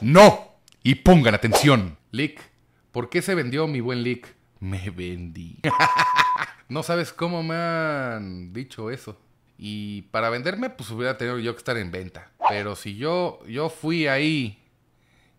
No. Y pongan atención. Lick, ¿por qué se vendió mi buen Lick? Me vendí. no sabes cómo me han dicho eso. Y para venderme, pues hubiera tenido yo que estar en venta. Pero si yo, yo fui ahí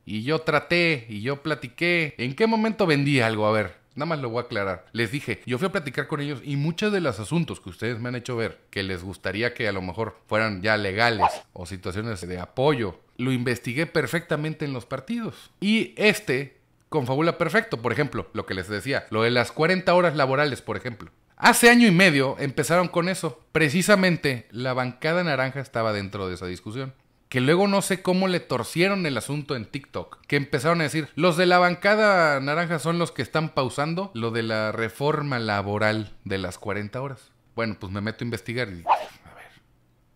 y yo traté y yo platiqué, ¿en qué momento vendí algo? A ver, nada más lo voy a aclarar. Les dije, yo fui a platicar con ellos y muchos de los asuntos que ustedes me han hecho ver, que les gustaría que a lo mejor fueran ya legales o situaciones de apoyo, lo investigué perfectamente en los partidos. Y este confabula perfecto, por ejemplo, lo que les decía, lo de las 40 horas laborales, por ejemplo. Hace año y medio empezaron con eso. Precisamente la bancada naranja estaba dentro de esa discusión que luego no sé cómo le torcieron el asunto en TikTok, que empezaron a decir, los de la bancada naranja son los que están pausando lo de la reforma laboral de las 40 horas. Bueno, pues me meto a investigar y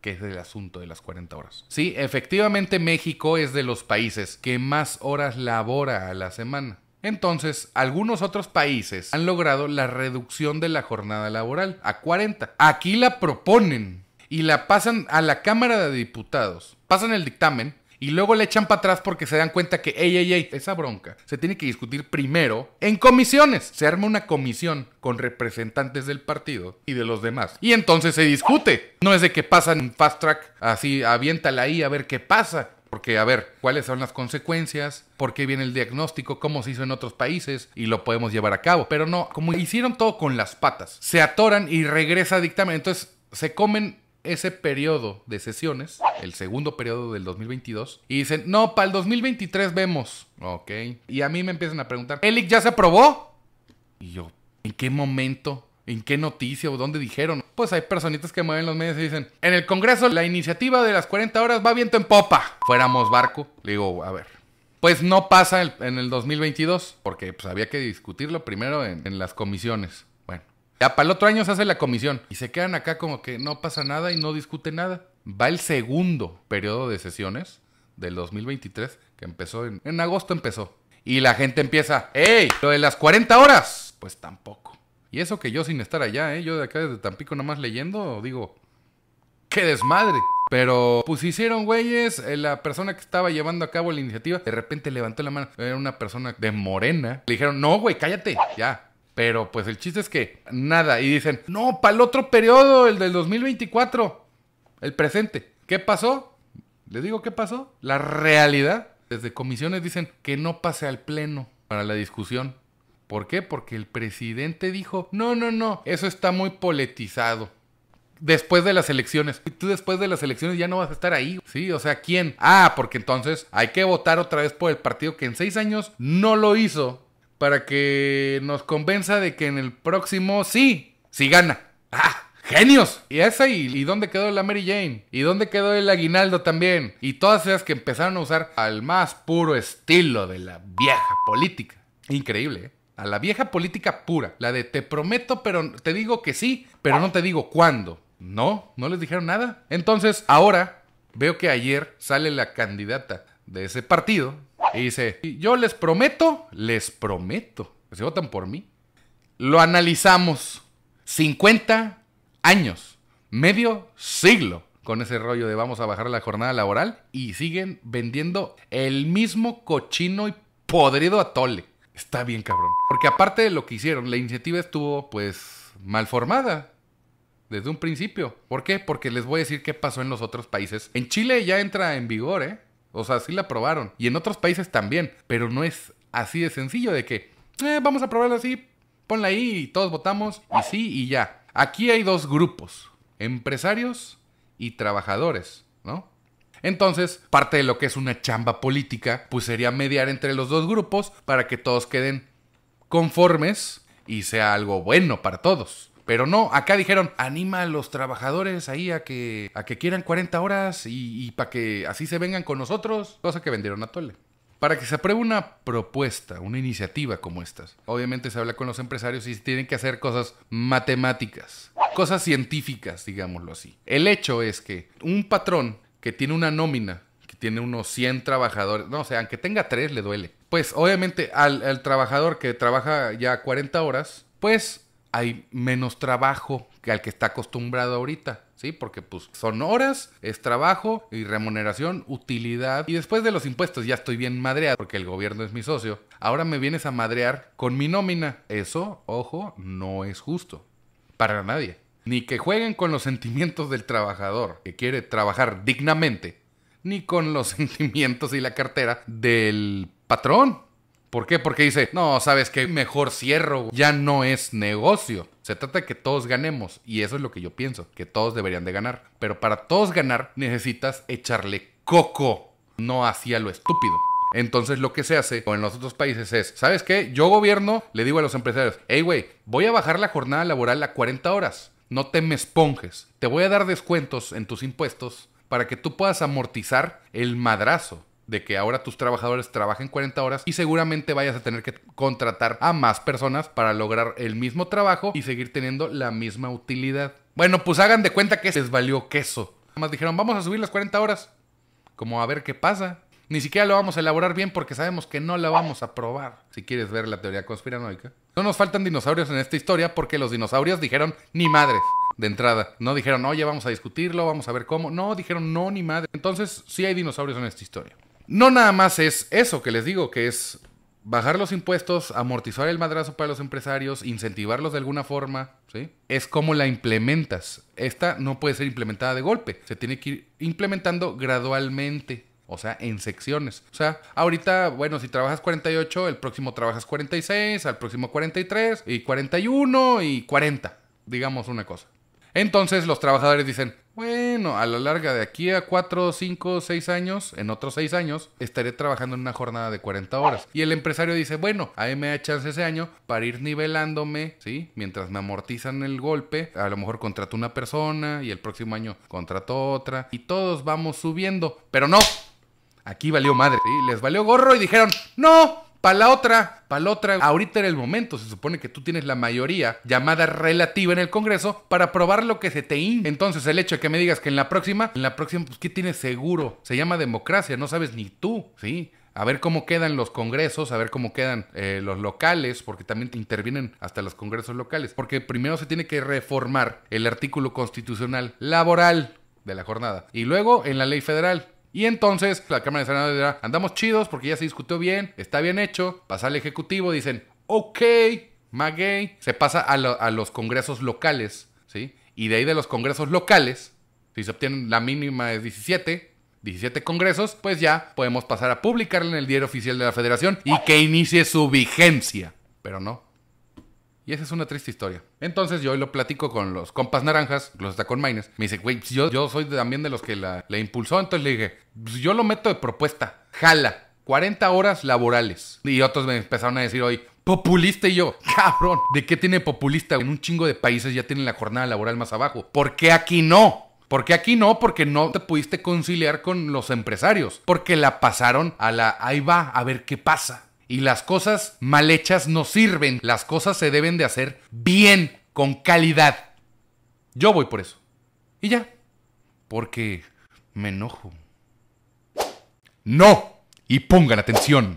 ¿qué es el asunto de las 40 horas? Sí, efectivamente México es de los países que más horas labora a la semana. Entonces, algunos otros países han logrado la reducción de la jornada laboral a 40. Aquí la proponen y la pasan a la Cámara de Diputados pasan el dictamen y luego le echan para atrás porque se dan cuenta que, ey, ey, ey, esa bronca se tiene que discutir primero en comisiones. Se arma una comisión con representantes del partido y de los demás. Y entonces se discute. No es de que pasan fast track, así, aviéntala ahí a ver qué pasa. Porque, a ver, cuáles son las consecuencias, por qué viene el diagnóstico, cómo se hizo en otros países y lo podemos llevar a cabo. Pero no, como hicieron todo con las patas, se atoran y regresa dictamen. Entonces se comen ese periodo de sesiones, el segundo periodo del 2022, y dicen, no, para el 2023 vemos. Ok. Y a mí me empiezan a preguntar, ¿Elic ya se aprobó? Y yo, ¿en qué momento? ¿En qué noticia o dónde dijeron? Pues hay personitas que mueven los medios y dicen, en el Congreso la iniciativa de las 40 horas va viento en popa. Fuéramos barco. Le digo, a ver. Pues no pasa en el 2022, porque pues, había que discutirlo primero en las comisiones. Ya para el otro año se hace la comisión y se quedan acá como que no pasa nada y no discute nada. Va el segundo periodo de sesiones del 2023 que empezó en, agosto empezó. Y la gente empieza, ¡Ey! Lo de las 40 horas. Pues tampoco. Y eso que yo sin estar allá, ¿eh? Yo de acá desde Tampico nomás leyendo, digo, ¡qué desmadre! Pero pues hicieron güeyes, eh, la persona que estaba llevando a cabo la iniciativa, de repente levantó la mano, era una persona de morena. Le dijeron, no, güey, cállate, ya, pero pues el chiste es que nada. Y dicen, no, para el otro periodo, el del 2024. El presente. ¿Qué pasó? Les digo qué pasó. La realidad. Desde comisiones dicen que no pase al pleno para la discusión. ¿Por qué? Porque el presidente dijo, no, no, no, eso está muy politizado. Después de las elecciones. Y tú después de las elecciones ya no vas a estar ahí. Sí, o sea, ¿quién? Ah, porque entonces hay que votar otra vez por el partido que en seis años no lo hizo para que nos convenza de que en el próximo sí, sí gana. ¡Ah! ¡Genios! Y esa, y, y, dónde quedó la Mary Jane? ¿Y dónde quedó el aguinaldo también? Y todas esas que empezaron a usar al más puro estilo de la vieja política. Increíble, ¿eh? A la vieja política pura. La de te prometo, pero te digo que sí, pero no te digo cuándo. No, no les dijeron nada. Entonces, ahora veo que ayer sale la candidata de ese partido, y dice, yo les prometo, les prometo, que si votan por mí, lo analizamos 50 años, medio siglo con ese rollo de vamos a bajar la jornada laboral y siguen vendiendo el mismo cochino y podrido atole. Está bien cabrón. Porque aparte de lo que hicieron, la iniciativa estuvo pues mal formada desde un principio. ¿Por qué? Porque les voy a decir qué pasó en los otros países. En Chile ya entra en vigor, ¿eh? O sea, sí la aprobaron. Y en otros países también. Pero no es así de sencillo de que, eh, vamos a aprobarla así, ponla ahí y todos votamos y sí y ya. Aquí hay dos grupos, empresarios y trabajadores, ¿no? Entonces, parte de lo que es una chamba política, pues sería mediar entre los dos grupos para que todos queden conformes y sea algo bueno para todos. Pero no, acá dijeron, anima a los trabajadores ahí a que, a que quieran 40 horas y, para que así se vengan con nosotros, cosa que vendieron a Tole. Para que se apruebe una propuesta, una iniciativa como estas, obviamente se habla con los empresarios y se tienen que hacer cosas matemáticas, cosas científicas, digámoslo así. El hecho es que un patrón que tiene una nómina, que tiene unos 100 trabajadores, no, o sea, aunque tenga 3 le duele. Pues obviamente al, al trabajador que trabaja ya 40 horas, pues hay menos trabajo que al que está acostumbrado ahorita, ¿sí? Porque pues son horas, es trabajo y remuneración, utilidad. Y después de los impuestos ya estoy bien madreado porque el gobierno es mi socio. Ahora me vienes a madrear con mi nómina. Eso, ojo, no es justo. Para nadie. Ni que jueguen con los sentimientos del trabajador que quiere trabajar dignamente, ni con los sentimientos y la cartera del patrón. ¿Por qué? Porque dice, no, sabes que mejor cierro, ya no es negocio. Se trata de que todos ganemos y eso es lo que yo pienso, que todos deberían de ganar. Pero para todos ganar necesitas echarle coco, no hacia lo estúpido. Entonces lo que se hace en los otros países es, ¿sabes qué? Yo gobierno, le digo a los empresarios, hey güey, voy a bajar la jornada laboral a 40 horas. No te me esponjes. Te voy a dar descuentos en tus impuestos para que tú puedas amortizar el madrazo de que ahora tus trabajadores trabajen 40 horas y seguramente vayas a tener que contratar a más personas para lograr el mismo trabajo y seguir teniendo la misma utilidad. Bueno, pues hagan de cuenta que les valió queso. Más dijeron, vamos a subir las 40 horas. Como a ver qué pasa. Ni siquiera lo vamos a elaborar bien porque sabemos que no la vamos a probar. Si quieres ver la teoría conspiranoica. No nos faltan dinosaurios en esta historia porque los dinosaurios dijeron ni madres de entrada. No dijeron, oye, vamos a discutirlo, vamos a ver cómo. No, dijeron no ni madre. Entonces sí hay dinosaurios en esta historia. No nada más es eso que les digo, que es bajar los impuestos, amortizar el madrazo para los empresarios, incentivarlos de alguna forma, ¿sí? Es como la implementas. Esta no puede ser implementada de golpe, se tiene que ir implementando gradualmente. O sea, en secciones. O sea, ahorita, bueno, si trabajas 48, el próximo trabajas 46, al próximo 43, y 41 y 40. Digamos una cosa. Entonces los trabajadores dicen, bueno, a la larga de aquí a 4, 5, 6 años, en otros 6 años, estaré trabajando en una jornada de 40 horas. Y el empresario dice, bueno, ahí me da chance ese año para ir nivelándome, ¿sí? Mientras me amortizan el golpe, a lo mejor contrato una persona y el próximo año contrato otra y todos vamos subiendo. Pero no, aquí valió madre, ¿sí? Les valió gorro y dijeron, no, para la otra, para la otra, ahorita era el momento. Se supone que tú tienes la mayoría llamada relativa en el Congreso para aprobar lo que se te in. Entonces, el hecho de que me digas que en la próxima, en la próxima, pues, ¿qué tienes seguro? Se llama democracia, no sabes ni tú, ¿sí? A ver cómo quedan los congresos, a ver cómo quedan eh, los locales, porque también te intervienen hasta los congresos locales. Porque primero se tiene que reformar el artículo constitucional laboral de la jornada. Y luego en la ley federal. Y entonces la Cámara de Senado dirá, andamos chidos porque ya se discutió bien, está bien hecho, pasa al Ejecutivo, dicen, ok, Maguey, se pasa a, a, los congresos locales, ¿sí? Y de ahí de los congresos locales, si se obtienen la mínima de 17, 17 congresos, pues ya podemos pasar a publicarla en el diario oficial de la federación y que inicie su vigencia. Pero no, y esa es una triste historia. Entonces yo hoy lo platico con los compas naranjas, los está con Maines. Me dice, güey, yo, yo soy también de los que la, impulsó. Entonces le dije, pues yo lo meto de propuesta. Jala. 40 horas laborales. Y otros me empezaron a decir hoy, populista y yo, cabrón, ¿de qué tiene populista? En un chingo de países ya tienen la jornada laboral más abajo. ¿Por qué aquí no? ¿Por qué aquí no? Porque no te pudiste conciliar con los empresarios. Porque la pasaron a la ahí va, a ver qué pasa. Y las cosas mal hechas no sirven. Las cosas se deben de hacer bien, con calidad. Yo voy por eso. Y ya. Porque me enojo. No. Y pongan atención.